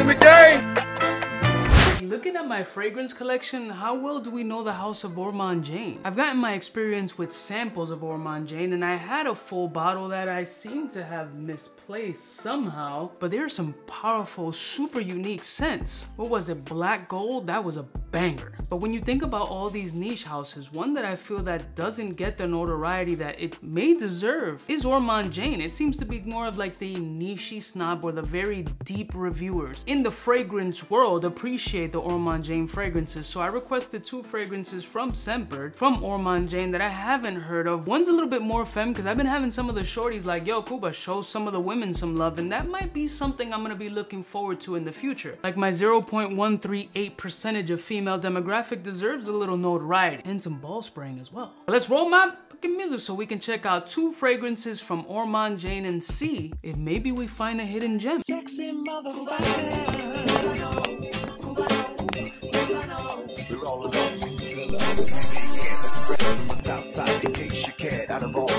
in the game. Looking at my fragrance collection, how well do we know the house of Ormonde Jayne? I've gotten my experience with samples of Ormonde Jayne and I had a full bottle that I seem to have misplaced somehow, but there's some powerful, super unique scents. What was it, black gold? That was a banger. But when you think about all these niche houses, one that I feel that doesn't get the notoriety that it may deserve is Ormonde Jayne. It seems to be more of like the niche snob or the very deep reviewers in the fragrance world appreciate the Ormonde Jayne fragrances. So I requested two fragrances from Scentbird, from Ormonde Jayne that I haven't heard of. One's a little bit more femme because I've been having some of the shorties like, yo, Cuba, show some of the women some love. And that might be something I'm gonna be looking forward to in the future. Like my 0.138 percentage of female demographic deserves a little notoriety and some ball spraying as well. But let's roll my fucking music so we can check out two fragrances from Ormonde Jayne and see if maybe we find a hidden gem. All alone. In Southside in case you cared out of all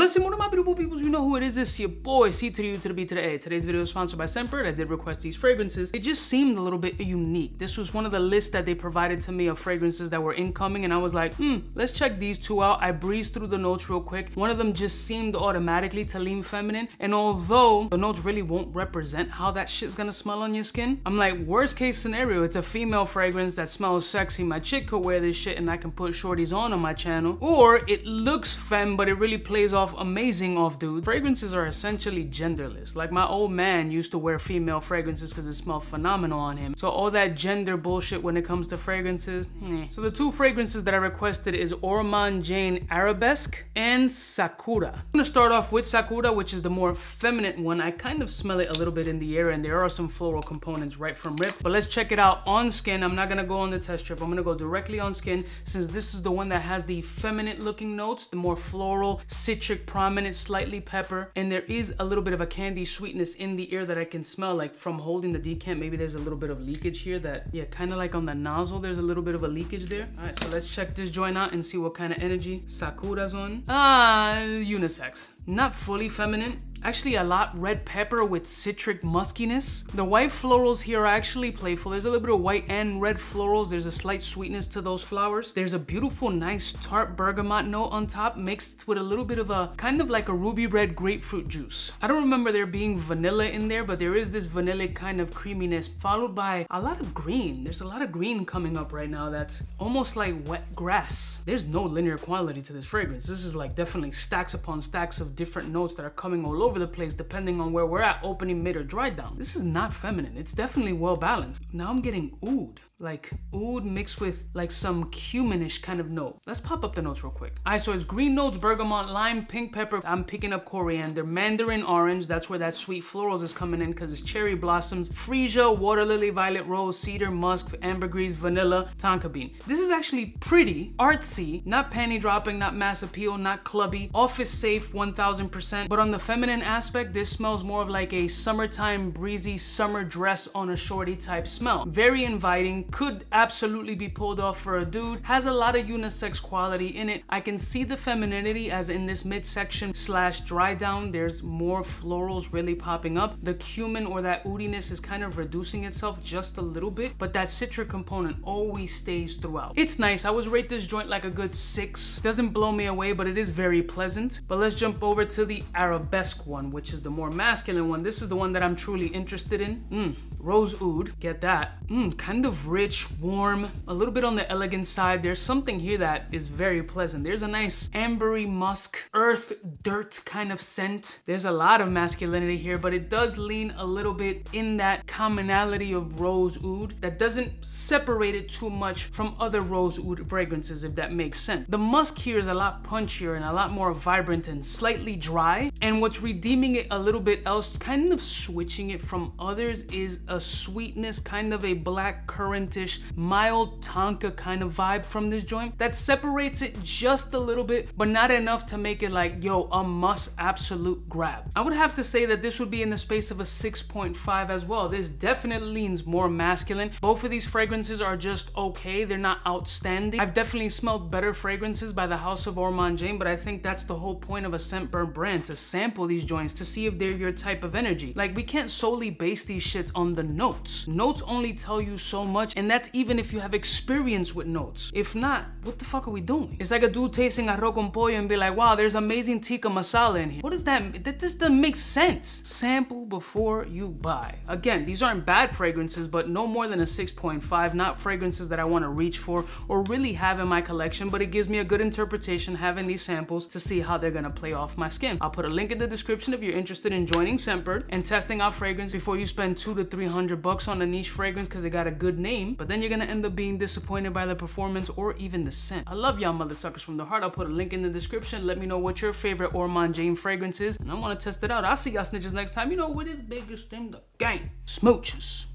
Blessing one of my beautiful peoples, you know who it is, it's your boy, C to the U to the B to the A. Today's video is sponsored by Scentbird. I did request these fragrances. They just seemed a little bit unique. This was one of the lists that they provided to me of fragrances that were incoming and I was like, hmm, let's check these two out. I breezed through the notes real quick. One of them just seemed automatically to lean feminine and although the notes really won't represent how that shit's gonna smell on your skin, I'm like, worst case scenario, it's a female fragrance that smells sexy. My chick could wear this shit and I can put shorties on on my channel. Or it looks femme, but it really plays off amazing off dude. Fragrances are essentially genderless. Like my old man used to wear female fragrances because it smelled phenomenal on him. So all that gender bullshit when it comes to fragrances. So the two fragrances that I requested is Ormonde Jayne Arabesque and Sakura. I'm gonna start off with Sakura, which is the more feminine one. I kind of smell it a little bit in the air and there are some floral components right from rip. But let's check it out on skin. I'm not gonna go on the test strip. I'm gonna go directly on skin since this is the one that has the feminine looking notes, the more floral, citric, prominent, slightly pepper, and there is a little bit of a candy sweetness in the air that I can smell, like from holding the decant, maybe there's a little bit of leakage here that, yeah, kind of like on the nozzle, there's a little bit of a leakage there. All right, so let's check this joint out and see what kind of energy Sakura's on. Ah, unisex. Not fully feminine, Actually a lot red pepper with citric muskiness. The white florals here are actually playful. There's a little bit of white and red florals. There's a slight sweetness to those flowers. There's a beautiful, nice tart bergamot note on top mixed with a little bit of a kind of like a ruby red grapefruit juice. I don't remember there being vanilla in there, but there is this vanilla kind of creaminess followed by a lot of green. There's a lot of green coming up right now that's almost like wet grass. There's no linear quality to this fragrance. This is like definitely stacks upon stacks of different notes that are coming all over over the place depending on where we're at, opening, mid, or dry down. This is not feminine. It's definitely well balanced. Now I'm getting oud like oud mixed with like some cuminish kind of note. Let's pop up the notes real quick. All right, so it's green notes, bergamot, lime, pink pepper. I'm picking up coriander, mandarin orange. That's where that sweet florals is coming in because it's cherry blossoms, freesia, water lily, violet rose, cedar, musk, ambergris, vanilla, tonka bean. This is actually pretty, artsy, not panty dropping, not mass appeal, not clubby, office safe 1000%. But on the feminine aspect, this smells more of like a summertime breezy summer dress on a shorty type smell. Very inviting, could absolutely be pulled off for a dude, has a lot of unisex quality in it. I can see the femininity as in this midsection slash dry down, there's more florals really popping up. The cumin or that oudiness is kind of reducing itself just a little bit, but that citric component always stays throughout. It's nice. I would rate this joint like a good six. Doesn't blow me away, but it is very pleasant. But let's jump over to the arabesque one, which is the more masculine one. This is the one that I'm truly interested in. Mm, rose oud, get that. Mm, kind of rich, warm, a little bit on the elegant side. There's something here that is very pleasant. There's a nice ambery musk, earth, dirt kind of scent. There's a lot of masculinity here, but it does lean a little bit in that commonality of rose oud that doesn't separate it too much from other rose oud fragrances, if that makes sense. The musk here is a lot punchier and a lot more vibrant and slightly dry. And what's redeeming it a little bit else, kind of switching it from others is a sweetness, kind of a black currant mild tonka kind of vibe from this joint that separates it just a little bit, but not enough to make it like, yo, a must absolute grab. I would have to say that this would be in the space of a 6.5 as well. This definitely leans more masculine. Both of these fragrances are just okay. They're not outstanding. I've definitely smelled better fragrances by the House of Ormonde Jayne, but I think that's the whole point of a Scentbird brand, to sample these joints to see if they're your type of energy. Like we can't solely base these shits on the notes. Notes only tell you so much, and that's even if you have experience with notes. If not, what the fuck are we doing? It's like a dude tasting arroz con pollo and be like, wow, there's amazing tikka masala in here. What does that, that just doesn't make sense. Sample before you buy. Again, these aren't bad fragrances, but no more than a 6.5, not fragrances that I wanna reach for or really have in my collection, but it gives me a good interpretation having these samples to see how they're gonna play off my skin. I'll put a link in the description if you're interested in joining Scentbird and testing out fragrance before you spend two to 300 bucks on a niche fragrance because they got a good name, but then you're gonna end up being disappointed by the performance or even the scent. I love y'all mother suckers from the heart. I'll put a link in the description. Let me know what your favorite Ormonde Jayne fragrance is, and I wanna test it out. I'll see y'all snitches next time. You know what is biggest in the game? Smooches.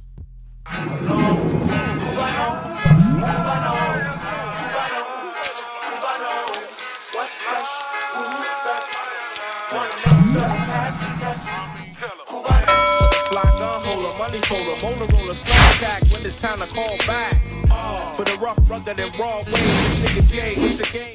Money folder, Motorola slide attack when it's time to call back. For the rough, rugged, and raw way, this nigga J, it's a game.